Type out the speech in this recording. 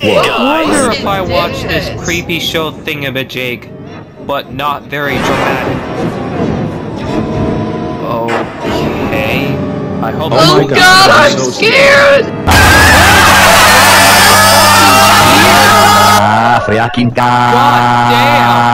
I wonder if I watch this creepy show thingamajig, but not very dramatic. Okay. I hope. Oh my God, god, I'm I'm so scared! Ah, freaking God damn!